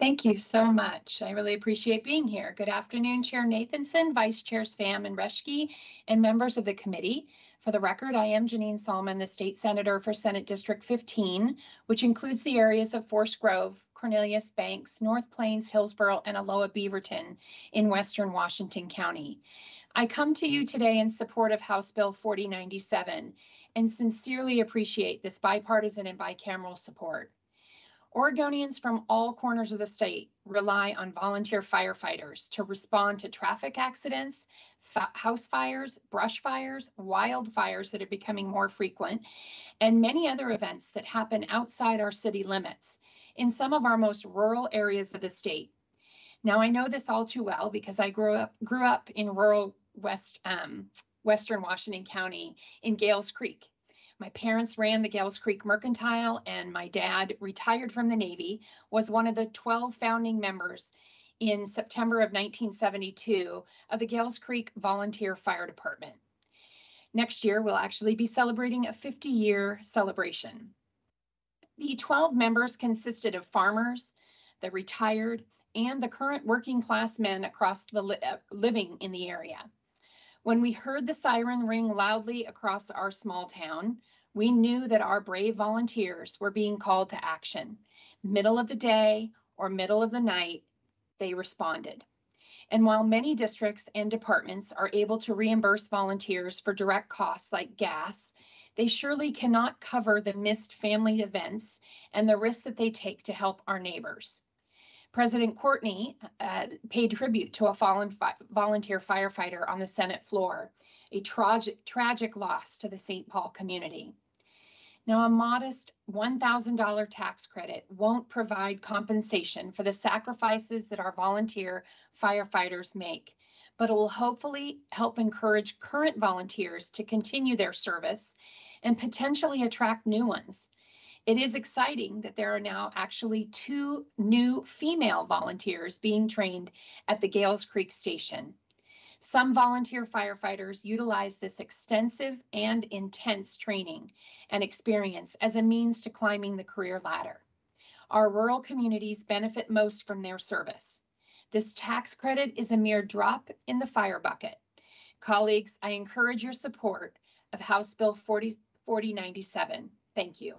Thank you so much. I really appreciate being here. Good afternoon, Chair Nathanson, Vice Chairs Pham and Reschke, and members of the committee. For the record, I am Janeen Sollman, the state senator for Senate District 15, which includes the areas of Forest Grove, Cornelius Banks, North Plains, Hillsboro, and Aloha Beaverton in Western Washington County. I come to you today in support of House Bill 4097 and sincerely appreciate this bipartisan and bicameral support. Oregonians from all corners of the state rely on volunteer firefighters to respond to traffic accidents, house fires, brush fires, wildfires that are becoming more frequent, and many other events that happen outside our city limits in some of our most rural areas of the state. Now, I know this all too well because I grew up grew up in rural West um, Western Washington County in Gales Creek. My parents ran the Gales Creek Mercantile, and my dad, retired from the Navy, was one of the 12 founding members in September of 1972 of the Gales Creek Volunteer Fire Department. Next year, we'll actually be celebrating a 50 year celebration. The 12 members consisted of farmers, the retired, and the current working class men across the li- uh, living in the area. When we heard the siren ring loudly across our small town, we knew that our brave volunteers were being called to action. Middle of the day or middle of the night, they responded. And while many districts and departments are able to reimburse volunteers for direct costs like gas, they surely cannot cover the missed family events and the risks that they take to help our neighbors. President Courtney uh, paid tribute to a fallen fi- volunteer firefighter on the Senate floor, a tragic, tragic loss to the St. Paul community. Now, a modest $1,000 tax credit won't provide compensation for the sacrifices that our volunteer firefighters make, but it will hopefully help encourage current volunteers to continue their service and potentially attract new ones. It is exciting that there are now actually two new female volunteers being trained at the Gales Creek Station. Some volunteer firefighters utilize this extensive and intense training and experience as a means to climbing the career ladder. Our rural communities benefit most from their service. This tax credit is a mere drop in the fire bucket. Colleagues, I encourage your support of House Bill 40, 4097. Thank you.